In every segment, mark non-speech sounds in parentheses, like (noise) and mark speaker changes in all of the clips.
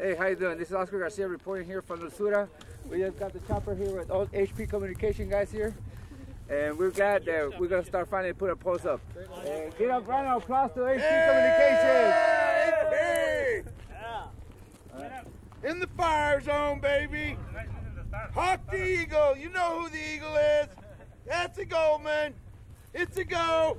Speaker 1: Hey, how you doing? This is Oscar Garcia reporting here from Dulzura. We just got the chopper here with all HP Communication guys here. And we're glad that we're going to start finally put a post up. And get a round of applause to HP Communications.
Speaker 2: Hey! In the fire zone, baby. Hawk the Eagle. You know who the Eagle is. That's a goal, man. It's a go.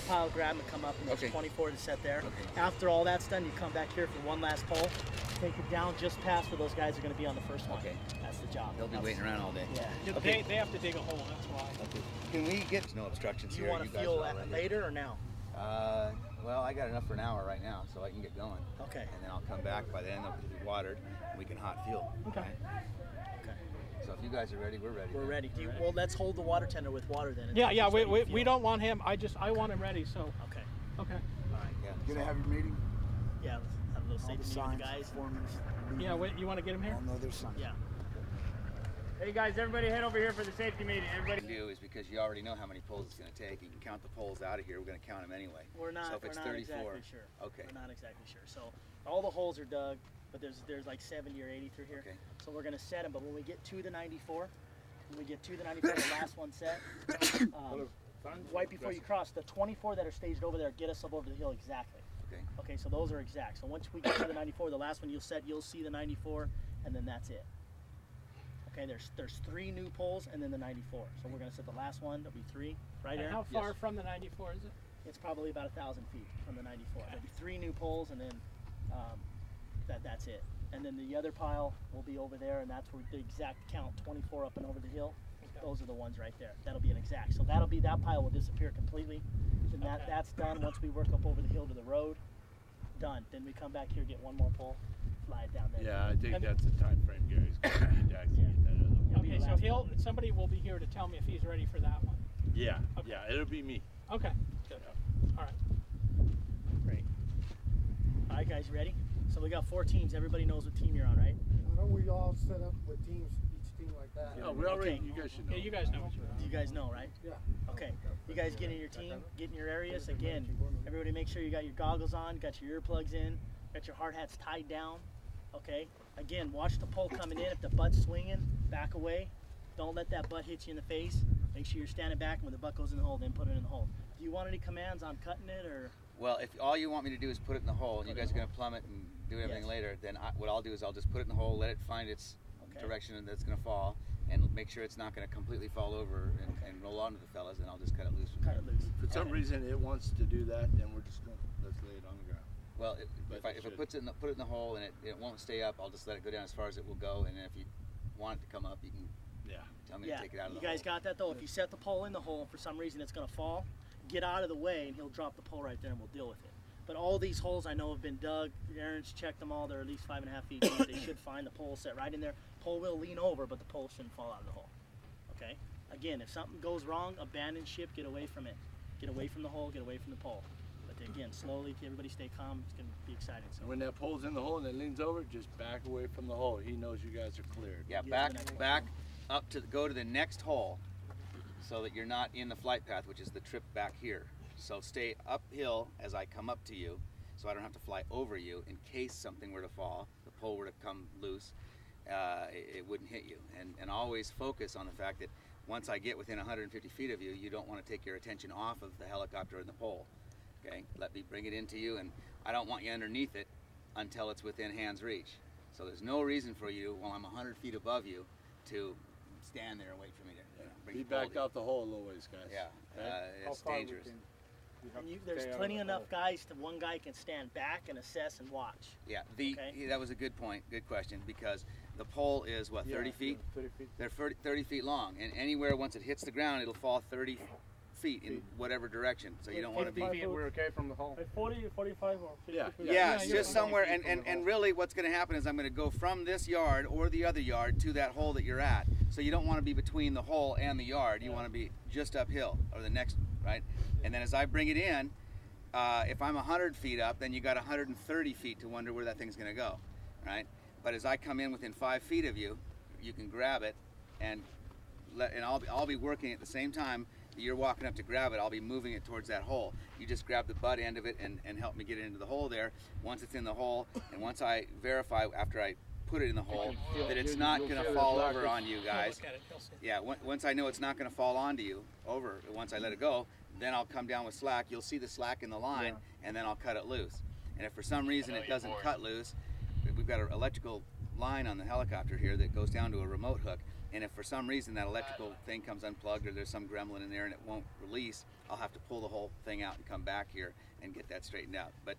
Speaker 3: pole pile, grab them, and come up, and there's
Speaker 4: Okay.
Speaker 3: 24 to set there.
Speaker 4: Okay.
Speaker 3: After all that's done, you come back here for one last pole, take it down just past where those guys are going to be on the first one.
Speaker 4: Okay.
Speaker 3: That's the job.
Speaker 4: They'll be
Speaker 3: That's-
Speaker 4: waiting around all day.
Speaker 3: Yeah. Okay.
Speaker 5: they have to dig a hole, that's why. Okay.
Speaker 4: Can we get no obstructions
Speaker 3: Do you
Speaker 4: here?
Speaker 3: want to
Speaker 4: guys
Speaker 3: feel that later or now?
Speaker 4: Uh, well, I got enough for an hour right now, so I can get going.
Speaker 3: Okay.
Speaker 4: And then I'll come back. By then, they'll be watered. And we can hot fuel.
Speaker 3: Okay.
Speaker 4: right?
Speaker 3: Okay.
Speaker 4: So if you guys are ready, we're ready.
Speaker 3: We're
Speaker 4: then.
Speaker 3: ready. Do you, well, let's hold the water tender with water then.
Speaker 5: Yeah, yeah, we, we, we don't want him. I just, I want him ready, so,
Speaker 3: Okay.
Speaker 5: okay.
Speaker 4: All right. Yeah.
Speaker 6: Gonna have your meeting?
Speaker 3: Yeah, let's have a little
Speaker 6: All the
Speaker 3: safety meeting
Speaker 6: signs,
Speaker 3: the guys.
Speaker 6: foremen.
Speaker 5: Yeah, wait, you want to get him here?
Speaker 6: All know their signs.
Speaker 3: Yeah.
Speaker 7: Hey guys, everybody head over here for the safety meeting. Everybody.
Speaker 4: What you do is because you already know how many poles it's going to take. You can count the poles out of here. We're going to count them anyway.
Speaker 3: We're not.
Speaker 4: So if
Speaker 3: we're
Speaker 4: it's
Speaker 3: not
Speaker 4: 34,
Speaker 3: exactly sure.
Speaker 4: okay.
Speaker 3: We're not exactly sure. So all the holes are dug, but there's there's like 70 or 80 through here.
Speaker 4: Okay.
Speaker 3: So we're gonna set them. But when we get to the 94, when we get to the 94, the last one set, (coughs) um, right before you cross, the 24 that are staged over there get us up over the hill exactly.
Speaker 4: Okay.
Speaker 3: Okay. So those are exact. So once we get to the 94, the last one you'll set, you'll see the 94, and then that's it. Okay. There's there's three new poles and then the 94. So we're gonna set the last one. There'll be three right
Speaker 5: And how far from the 94 is it?
Speaker 3: It's probably about a thousand feet from the 94. There'll be three new poles, and then um, that that's it. And then the other pile will be over there, and that's where the exact count 24 up and over the hill. Those are the ones right there. That'll be an exact. So that'll be that pile will disappear completely. Then that
Speaker 5: Okay.
Speaker 3: that's done. Once we work up over the hill to the road, done. Then we come back here, get one more pull, fly it down there.
Speaker 8: Yeah, I think
Speaker 5: And-
Speaker 8: that's the time frame Gary's gonna need to actually get that other one.
Speaker 5: Okay, so he'll, somebody will be here to tell me if he's ready for that one.
Speaker 8: Yeah,
Speaker 5: Okay.
Speaker 8: yeah, it'll be me.
Speaker 5: Okay, good. All right.
Speaker 3: Great. All right, guys, you ready? So we got four teams. Everybody knows what team you're on, right?
Speaker 9: Why don't we all set up with teams, each team like that?
Speaker 8: No, we already,
Speaker 3: Okay.
Speaker 8: you guys should know.
Speaker 5: Yeah, you guys know what you're
Speaker 3: You guys know, right?
Speaker 9: Yeah.
Speaker 3: Okay. You guys get in your team, get in your areas. Again, everybody make sure you got your goggles on, got your earplugs in, got your hard hats tied down. Okay. Again, watch the pole coming in. If the butt's swinging, back away. Don't let that butt hit you in the face. Make sure you're standing back, and when the butt goes in the hole, then put it in the hole. Do you want any commands on cutting it, or
Speaker 4: Well, if all you want me to do is put it in the hole, and you guys are going to plumb it and do everything
Speaker 3: Yes.
Speaker 4: later, then I, what I'll do is I'll just put it in the hole, let it find its
Speaker 3: Okay.
Speaker 4: direction that's going to fall, and make sure it's not going to completely fall over and, and roll onto the fellas, and I'll just cut it loose.
Speaker 3: Cut it loose?
Speaker 8: If for some reason it wants to do that, then we're just gonna, let's lay it on the ground.
Speaker 4: Well, if, if, I,
Speaker 8: it
Speaker 4: if it
Speaker 8: should.
Speaker 4: puts it in the, put it in the hole and it, it won't stay up, I'll just let it go down as far as it will go, and then if you want it to come up, you can
Speaker 8: Yeah.
Speaker 4: tell me
Speaker 3: Yeah.
Speaker 4: to take it out of
Speaker 3: You
Speaker 4: the
Speaker 3: guys
Speaker 4: hole.
Speaker 3: got that though. If you set the pole in the hole, and for some reason it's gonna fall, get out of the way, and he'll drop the pole right there, and we'll deal with it. But all these holes I know have been dug. Aaron's checked them all. They're at least five and a half feet deep. they should find the pole set right in there. Pole will lean over, but the pole shouldn't fall out of the hole. Okay. Again, if something goes wrong, abandon ship. Get away from it. Get away from the hole. Get away from the pole. But again, slowly, everybody stay calm. It's gonna be exciting. So.
Speaker 8: And when that pole's in the hole and it leans over, just back away from the hole. He knows you guys are cleared.
Speaker 4: Yeah, back
Speaker 3: the next one.
Speaker 4: back up to the, go to the next hole, so that you're not in the flight path, which is the trip back here. So stay uphill as I come up to you, so I don't have to fly over you in case something were to fall, the pole were to come loose, uh, it, it wouldn't hit you. And and always focus on the fact that once I get within 150 feet of you, you don't want to take your attention off of the helicopter and the pole. Okay, let me bring it into you, and I don't want you underneath it until it's within hand's reach. So there's no reason for you, while I'm 100 feet above you, to stand there and wait for me to
Speaker 8: Be
Speaker 4: the pole
Speaker 8: back
Speaker 4: to you.
Speaker 8: out the hole a little ways, guys.
Speaker 4: Yeah,
Speaker 8: Okay?
Speaker 4: uh, it's dangerous.
Speaker 3: And you, there's plenty enough guys to one guy can stand back and assess and watch.
Speaker 4: Yeah, the
Speaker 3: Okay.
Speaker 4: yeah, that was a good point, good question, because the pole is what 30 feet.
Speaker 9: 30 feet.
Speaker 4: They're 30, 30 feet long, and anywhere once it hits the ground, it'll fall 30 feet in whatever direction. So you don't want to be.
Speaker 9: feet, we're okay from the hole.
Speaker 5: Like 40, 45, or 50
Speaker 8: Yeah.
Speaker 5: feet.
Speaker 4: Yeah, it's
Speaker 5: you're
Speaker 4: just somewhere, and, and, and really what's going to happen is I'm going to go from this yard or the other yard to that hole that you're at. So you don't want to be between the hole and the yard. You want to be just uphill or the next, right? And then as I bring it in, uh, if I'm 100 feet up, then you got 130 feet to wonder where that thing's going to go, right? But as I come in within five feet of you, you can grab it and let, and I'll be, I'll be working at the same time that you're walking up to grab it. I'll be moving it towards that hole. You just grab the butt end of it and, and help me get it into the hole there. Once it's in the hole, and once I verify after I put it in the hole that it's not going to fall over on you guys.
Speaker 5: Look at it, he'll see.
Speaker 4: Yeah, on- once I know it's not going to fall onto you over, once I let it go, then I'll come down with slack. You'll see the slack in the line, and then I'll cut it loose. And if for some reason it doesn't cut loose, we've got an electrical line on the helicopter here that goes down to a remote hook. And if for some reason that electrical thing comes unplugged or there's some gremlin in there and it won't release, I'll have to pull the whole thing out and come back here and get that straightened out. But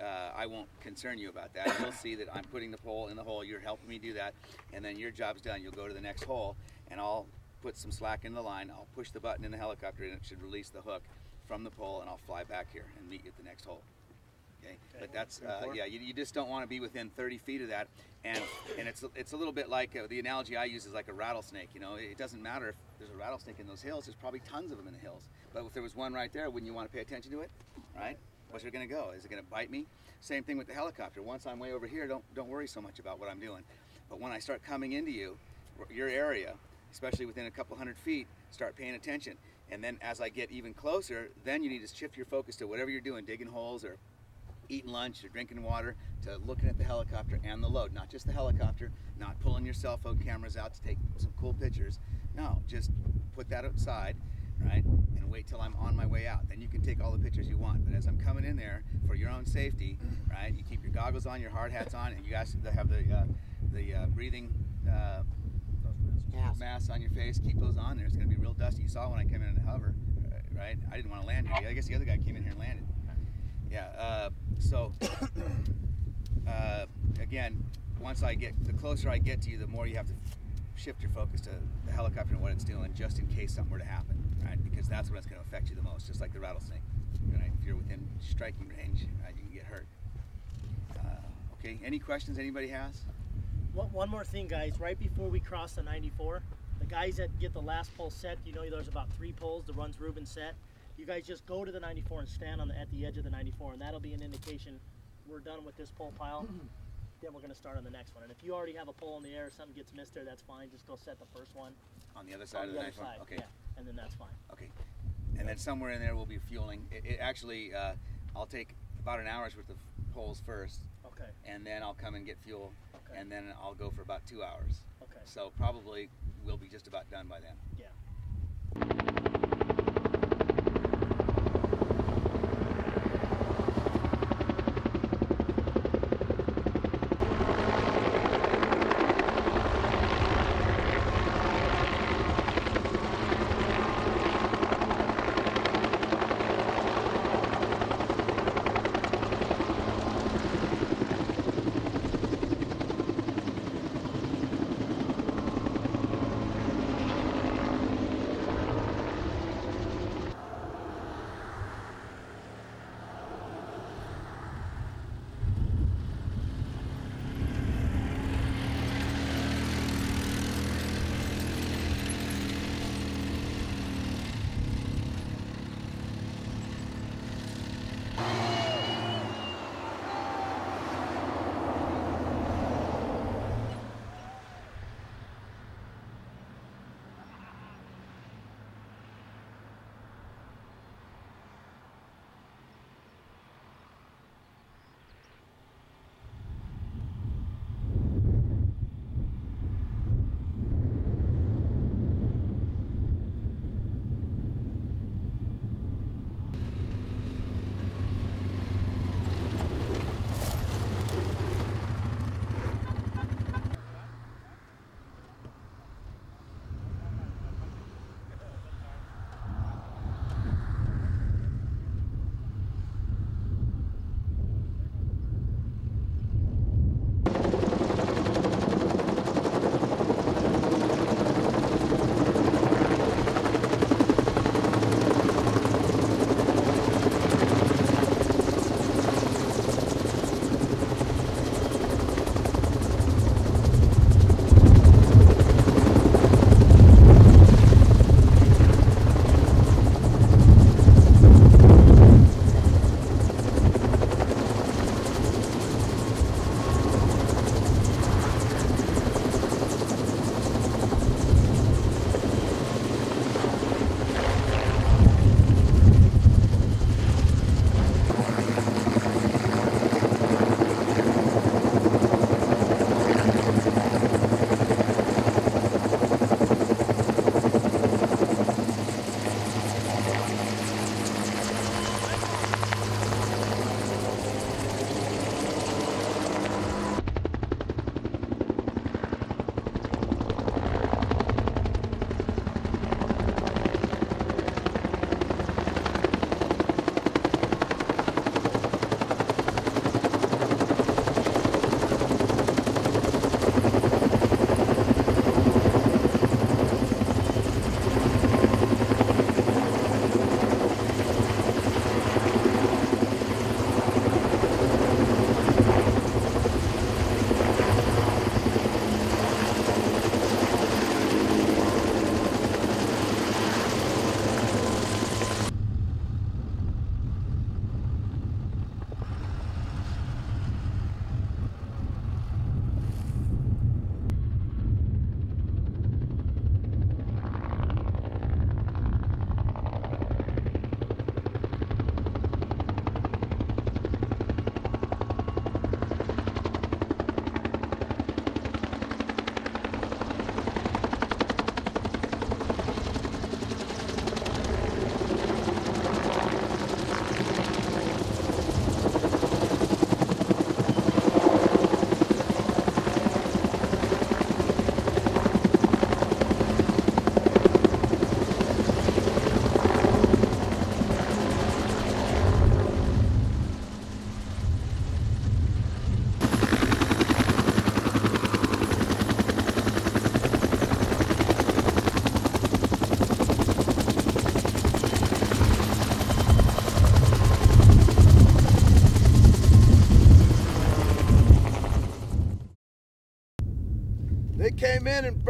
Speaker 4: uh, I won't concern you about that. You'll see that I'm putting the pole in the hole. You're helping me do that, and then your job's done. You'll go to the next hole, and I'll put some slack in the line. I'll push the button in the helicopter, and it should release the hook from the pole, and I'll fly back here and meet you at the next hole. Okay, but that's uh, yeah. You, you just don't want to be within 30 feet of that, and and it's it's a little bit like uh, the analogy I use is like a rattlesnake. You know, it doesn't matter if there's a rattlesnake in those hills. There's probably tons of them in the hills. But if there was one right there, wouldn't you want to pay attention to it? Right? Where's it going to go? Is it going to bite me? Same thing with the helicopter. Once I'm way over here, don't don't worry so much about what I'm doing. But when I start coming into you, your area, especially within a couple hundred feet, start paying attention. And then as I get even closer, then you need to shift your focus to whatever you're doing, digging holes or eating lunch or drinking water to looking at the helicopter and the load. Not just the helicopter, not pulling your cell phone cameras out to take some cool pictures. No, just put that outside, right? And wait till I'm on my way out. Then you can take all the pictures you want. But as I'm coming in there for your own safety, right? You keep your goggles on, your hard hats on, and you guys have the uh, the uh, breathing uh, masks on your face. Keep those on there. It's going to be real dusty. You saw when I came in the hover, right? I didn't want to land here. I guess the other guy came in here and landed. Yeah. Uh, so (coughs) uh, again, once I get the closer I get to you, the more you have to shift your focus to the helicopter and what it's doing, just in case something were to happen, right? Because that's what's going to affect you the most, just like the rattlesnake. Right? If you're within striking range, right, you can get hurt. Uh, okay. Any questions anybody has?
Speaker 3: One, one more thing, guys. Right before we cross the 94, the guys that get the last pole set, you know, there's about three poles. The runs Ruben set. You guys just go to the 94 and stand on the, at the edge of the 94, and that'll be an indication we're done with this pole pile. (clears throat) then we're going to start on the next one. And if you already have a pole in the air, something gets missed there, that's fine. Just go set the first one
Speaker 4: On the other side
Speaker 3: on
Speaker 4: of
Speaker 3: the
Speaker 4: the
Speaker 3: other
Speaker 4: knife one?
Speaker 3: side.
Speaker 4: Okay.
Speaker 3: Yeah, and then that's fine.
Speaker 4: Okay. And then somewhere in there we'll be fueling. It, it actually, uh, I'll take about an hour's worth of poles first,
Speaker 3: Okay.
Speaker 4: and then I'll come and get fuel,
Speaker 3: Okay.
Speaker 4: and then I'll go for about two hours.
Speaker 3: Okay.
Speaker 4: So probably we'll be just about done by then.
Speaker 3: Yeah.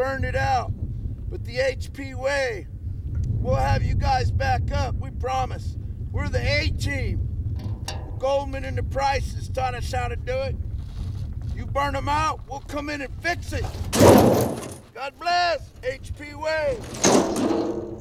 Speaker 2: Burned it out. But the HP way, we'll have you guys back up. We promise. We're the A team. Goldman and the Prices taught us how to do it. You burn them out, we'll come in and fix it. God bless HP Way.